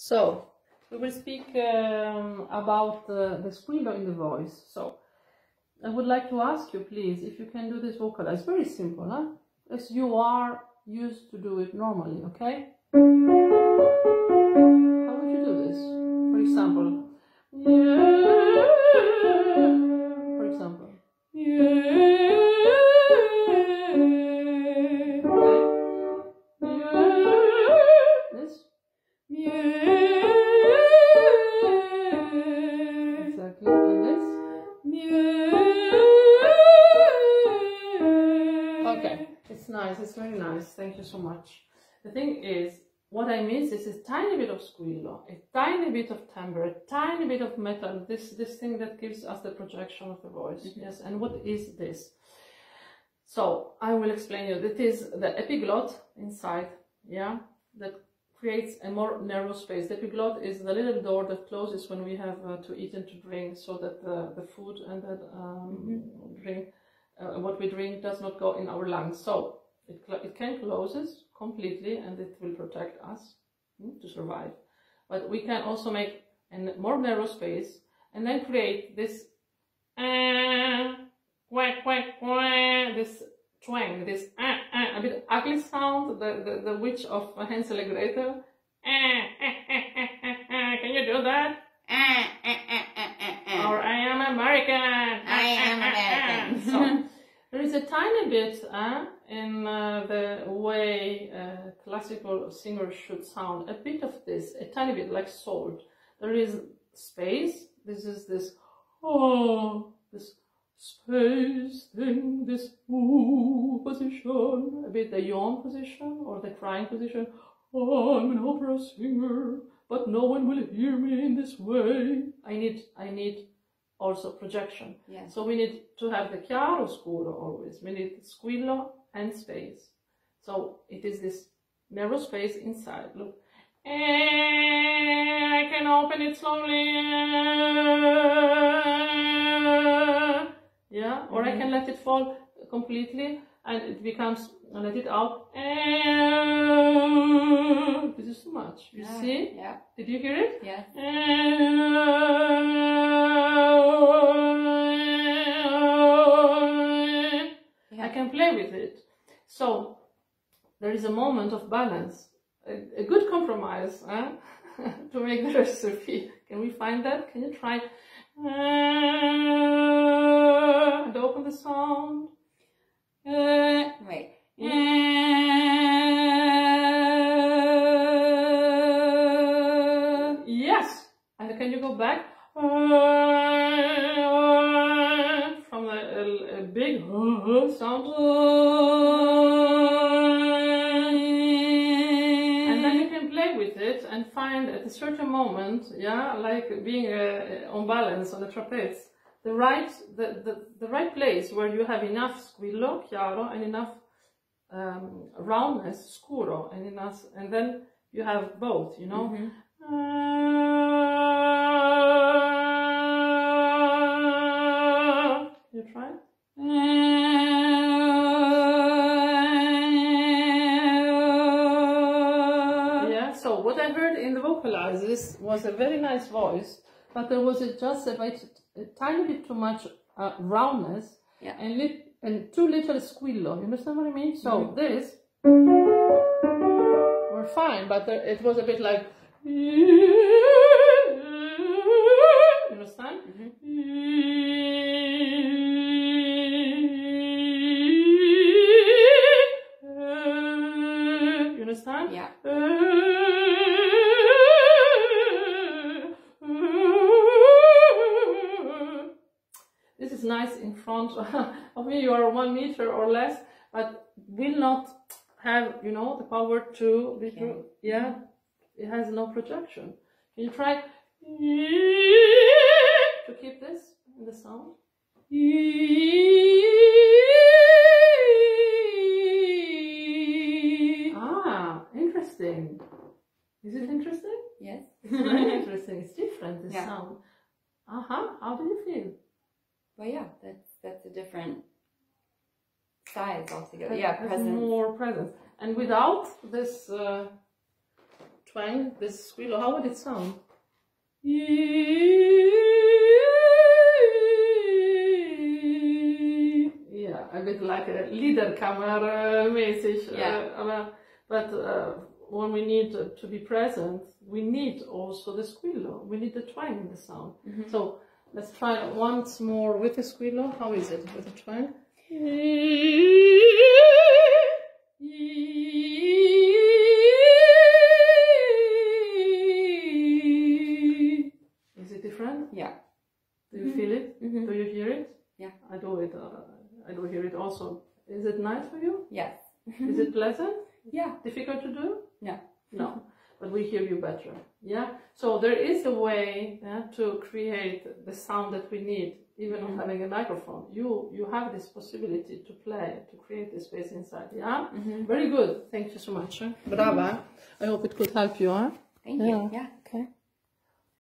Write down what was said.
So, we will speak um, about uh, the squillo in the voice. So, I would like to ask you, please, if you can do this vocalize. Very simple, huh? As you are used to do it normally, okay? How would you do this? For example, yeah. for example, okay? Nice, it's very nice. Thank you so much. The thing is, what I miss is a tiny bit of squillo, a tiny bit of timbre, a tiny bit of metal, this this thing that gives us the projection of the voice. Yes, and what is this? So I will explain you. It is the epiglot inside, yeah, that creates a more narrow space. The epiglot is the little door that closes when we have uh, to eat and to drink, so that the, the food and the um, drink, uh, what we drink, does not go in our lungs. So it, it can closes completely, and it will protect us mm, to survive. But we can also make a more narrow space, and then create this uh, quack quack quack, this twang, this uh, uh, a bit ugly sound, the, the, the witch of Hansel and Gretel. Can you do that? Or I am American. I am American. so there is a tiny bit uh, in uh, the way uh, classical singers should sound. A bit of this, a tiny bit like salt. There is space. This is this oh, this space thing, this ooh position, a bit the yawn position or the crying position. Oh, I'm an opera singer, but no one will hear me in this way. I need, I need also projection. Yes. So we need to have the chiaro scuro always. We need squillo and space. So it is this narrow space inside. Look. Eh, I can open it slowly. Yeah, or I can let it fall completely and it becomes, I let it out. This is too much. You Yeah, see? Yeah. Did you hear it? Yes. Yeah. can play with it. So there is a moment of balance, a, a good compromise huh? to make the recipe. Can we find that? Can you try? Uh, and open the sound. Uh, Wait. Uh, yes. And can you go back? Uh, big sound. And then you can play with it and find at a certain moment, yeah, like being uh, on balance on the trapeze, the right, the, the, the right place where you have enough squillo, chiaro, and enough um, roundness, scuro, and enough, and then you have both, you know. You vocalizes was a very nice voice, but there was a, just a, bit, a tiny bit too much uh, roundness Yeah. and, lit, and too little squillo. You understand what I mean? So Mm-hmm. this were fine, but there, it was a bit like. You understand? You understand? Yeah. This is nice in front of me. You are one meter or less, but will not have, you know, the power to be true. Yeah, it has no projection. Can you try to keep this in the sound? Ah, interesting. Is it interesting? Yes. It's very interesting. It's different, the Yeah. sound. Uh huh. How do you feel? Well, yeah. That's that's a different size altogether. Has- Yeah. has Present. more presence. And without this uh, twang this squeal? How would it sound? Yeah, a bit like a Liederkammer mäßig. Yeah. Uh, but uh, when we need to be present, we need also the squillo. We need the twang in the sound. Mhm. So let's try it once more with the squillo. How is it with the twang? Is it different? Yeah. Do you feel it? Mhm. Do you hear it? Yeah. I do it. Uh, I do hear it also. Is it nice for you? Yes. Is it pleasant? Yeah. Difficult to do? Yeah. No. But we hear you better. Yeah. So there is a way yeah, to create the sound that we need, even Mhm. having a microphone. You you have this possibility to play, to create the space inside. Yeah. Mhm. Very good. Thank you so much. Brava. I hope it could help you. Huh? Thank Yeah. you. Yeah. Okay.